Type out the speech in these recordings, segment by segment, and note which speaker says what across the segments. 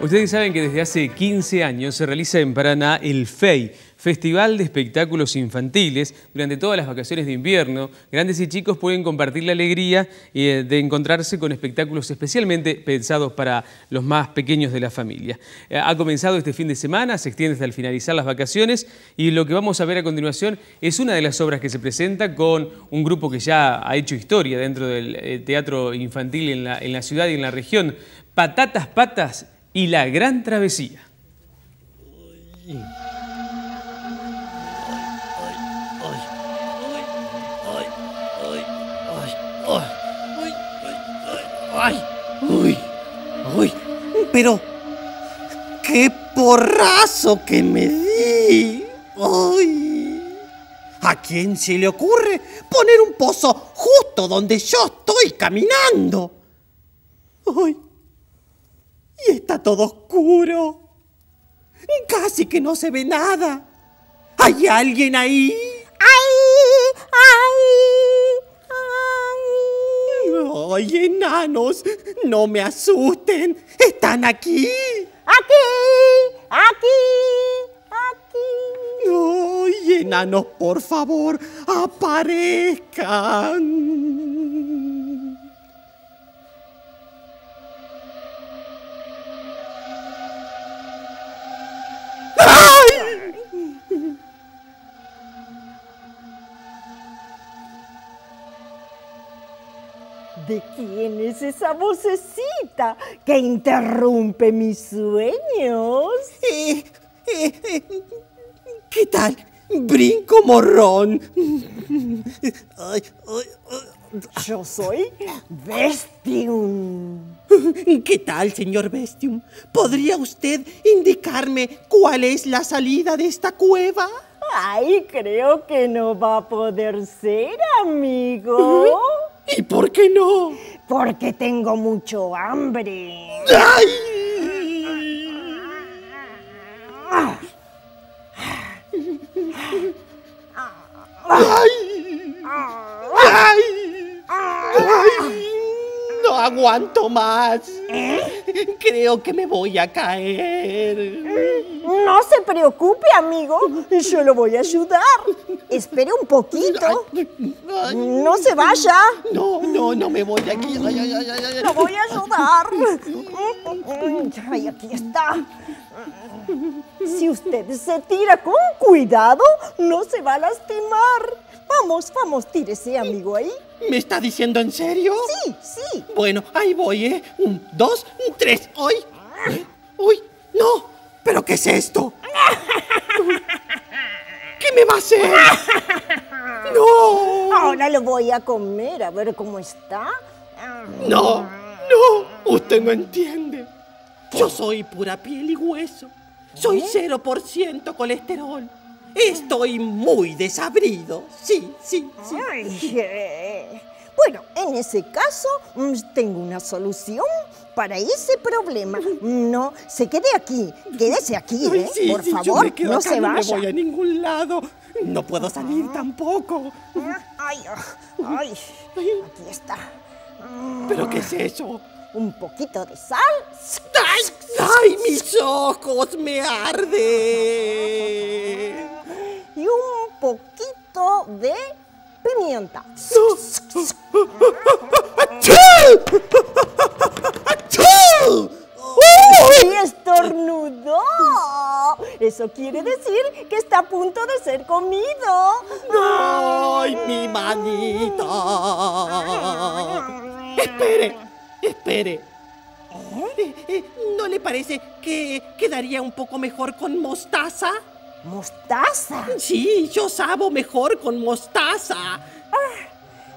Speaker 1: Ustedes saben que desde hace 15 años se realiza en Paraná el FEI, Festival de Espectáculos Infantiles. Durante todas las vacaciones de invierno, grandes y chicos pueden compartir la alegría eh, de encontrarse con espectáculos especialmente pensados para los más pequeños de la familia. Eh, ha comenzado este fin de semana, se extiende hasta el finalizar las vacaciones y lo que vamos a ver a continuación es una de las obras que se presenta con un grupo que ya ha hecho historia dentro del eh, teatro infantil en la, en la ciudad y en la región. Patatas Patas y la gran travesía.
Speaker 2: Pero... ¡Qué porrazo que me di! ¡Ay! ¿A quién se le ocurre poner un pozo justo donde yo estoy caminando? ¡Ay! Y está todo oscuro. Casi que no se ve nada. ¿Hay alguien ahí?
Speaker 3: ¡Ay! ¡Ay! ¡Ay!
Speaker 2: ¡Ay, enanos! No me asusten. ¿Están aquí?
Speaker 3: ¡Aquí! ¡Aquí! ¡Aquí!
Speaker 2: ¡Ay, enanos, por favor, aparezcan!
Speaker 3: ¿De quién es esa vocecita que interrumpe mis sueños?
Speaker 2: Eh, eh, eh, ¿Qué tal? Brinco morrón. Ay, ay, ay.
Speaker 3: Yo soy Bestium.
Speaker 2: ¿Qué tal, señor Bestium? ¿Podría usted indicarme cuál es la salida de esta cueva?
Speaker 3: Ay, creo que no va a poder ser, amigo.
Speaker 2: ¿Y por qué no?
Speaker 3: Porque tengo mucho hambre.
Speaker 2: ¡Ay! ¡Ay! ¡Ay! ¡Ay! No aguanto más. Creo que me voy a caer.
Speaker 3: No se preocupe, amigo. Yo lo voy a ayudar. Espere un poquito. No se vaya.
Speaker 2: No, no, no me voy aquí. Ay, ay, ay, ay, ay.
Speaker 3: Lo voy a ayudar. Ay, aquí está. Si usted se tira con cuidado, no se va a lastimar. Vamos, vamos, tírese, amigo, ahí.
Speaker 2: ¿Me está diciendo en serio?
Speaker 3: Sí, sí.
Speaker 2: Bueno, ahí voy, ¿eh? Un, dos, un, tres. ¡Uy! ¡Uy! ¡No! ¿Pero qué es esto? ¿Qué me va a hacer? ¡No!
Speaker 3: Ahora lo voy a comer, a ver cómo está.
Speaker 2: ¡No! ¡No! Usted no entiende. Yo soy pura piel y hueso. Soy 0% colesterol. Estoy muy desabrido. Sí, sí, sí.
Speaker 3: Ay. Bueno, en ese caso, mm, tengo una solución para ese problema. No, se quede aquí. Quédese aquí,
Speaker 2: Ay,
Speaker 3: ¿eh?
Speaker 2: sí,
Speaker 3: Por
Speaker 2: sí, yo
Speaker 3: favor,
Speaker 2: me
Speaker 3: no
Speaker 2: acá,
Speaker 3: se
Speaker 2: no me
Speaker 3: vaya.
Speaker 2: voy a ningún lado. No puedo salir tampoco.
Speaker 3: Ay, ah, ay, aquí está.
Speaker 2: ¿Pero qué es eso?
Speaker 3: Un poquito de sal.
Speaker 2: ¡Ay! ¡Ay, mis ojos! ¡Me arde!
Speaker 3: De pimienta. ¡Uy! ¡Estornudó! Eso quiere decir que está a punto de ser comido.
Speaker 2: ¡Ay, mi manita! Espere, espere. Eh, eh, ¿No le parece que quedaría un poco mejor con mostaza?
Speaker 3: ¿Mostaza?
Speaker 2: Sí, yo sabo mejor con mostaza.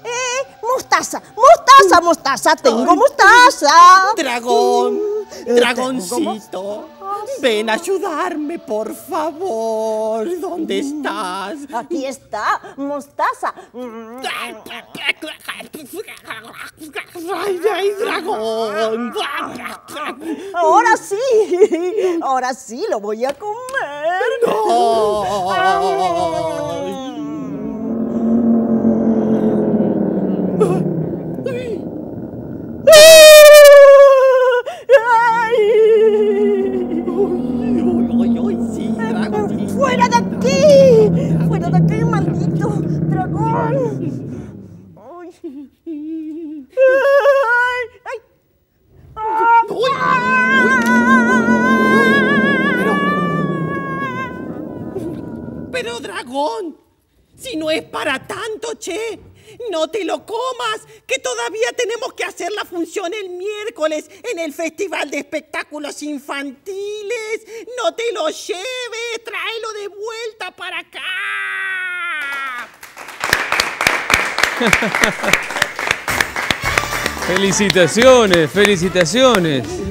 Speaker 3: Eh, mostaza, mostaza, mostaza, tengo mostaza.
Speaker 2: Dragón,
Speaker 3: Eh,
Speaker 2: dragoncito, ven a ayudarme, por favor. ¿Dónde estás?
Speaker 3: Aquí está, mostaza.
Speaker 2: ¡Ay, ay, dragón!
Speaker 3: Ahora sí, ahora sí lo voy a comer.
Speaker 2: Oi,
Speaker 3: nóis! ¡Fuera
Speaker 2: de aquí! ¡Fuera de maldito dragão! Pero... Dragón, si no es para tanto, che. No te lo comas, que todavía tenemos que hacer la función el miércoles en el Festival de Espectáculos Infantiles. No te lo lleves, tráelo de vuelta para acá.
Speaker 1: Felicitaciones, felicitaciones.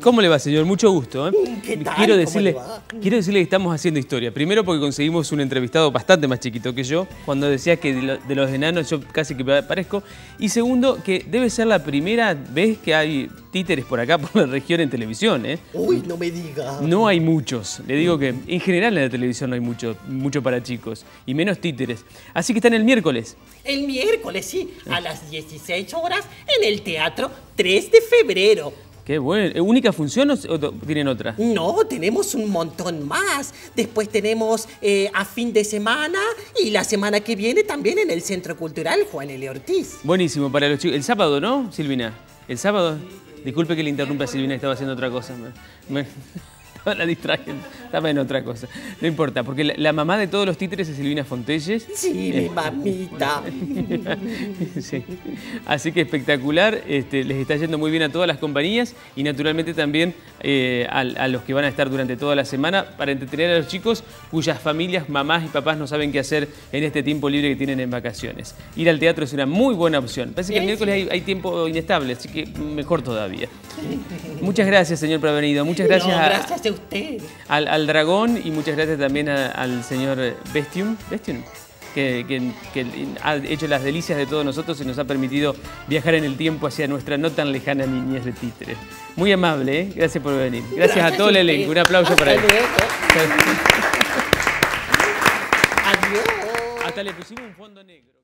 Speaker 1: ¿Cómo le va, señor? Mucho gusto. ¿eh?
Speaker 2: ¿Qué tal?
Speaker 1: Quiero
Speaker 2: ¿Cómo
Speaker 1: decirle,
Speaker 2: le va?
Speaker 1: quiero decirle que estamos haciendo historia. Primero porque conseguimos un entrevistado bastante más chiquito que yo, cuando decía que de, lo- de los enanos yo casi que parezco. Y segundo, que debe ser la primera vez que hay títeres por acá, por la región en televisión. ¿eh?
Speaker 2: Uy, no me digas.
Speaker 1: No hay muchos. Le digo que en general en la televisión no hay mucho, mucho para chicos. Y menos títeres. Así que están el miércoles.
Speaker 2: El miércoles, sí, a las 16 horas en el Teatro 3 de febrero.
Speaker 1: Qué bueno. ¿Eh, ¿Única función o, tienen otra?
Speaker 2: No, tenemos un montón más. Después tenemos eh, a fin de semana y la semana que viene también en el Centro Cultural Juan L. Ortiz.
Speaker 1: Buenísimo para los chicos. El sábado, ¿no, Silvina? El sábado. Disculpe que le interrumpa a Silvina, estaba haciendo otra cosa. La distraje. Estaba en otra cosa. No importa, porque la, la mamá de todos los títeres es Silvina Fontelles.
Speaker 2: Sí, mi mamita.
Speaker 1: Sí. Así que espectacular, este, les está yendo muy bien a todas las compañías y naturalmente también eh, a, a los que van a estar durante toda la semana para entretener a los chicos cuyas familias, mamás y papás no saben qué hacer en este tiempo libre que tienen en vacaciones. Ir al teatro es una muy buena opción. Parece que el miércoles hay, hay tiempo inestable, así que mejor todavía. Muchas gracias, señor, por haber venido. Muchas gracias,
Speaker 2: No,
Speaker 1: a-
Speaker 2: gracias a usted.
Speaker 1: al, al dragón y muchas gracias también a- al señor Bestium, Bestium que, que- que ha hecho las delicias de todos nosotros y nos ha permitido viajar en el tiempo hacia nuestra no tan lejana niñez de títeres. Muy amable, ¿eh? gracias por venir. Gracias, a todo el elenco. Un aplauso para él.
Speaker 2: Adiós.
Speaker 1: Hasta le pusimos un fondo negro.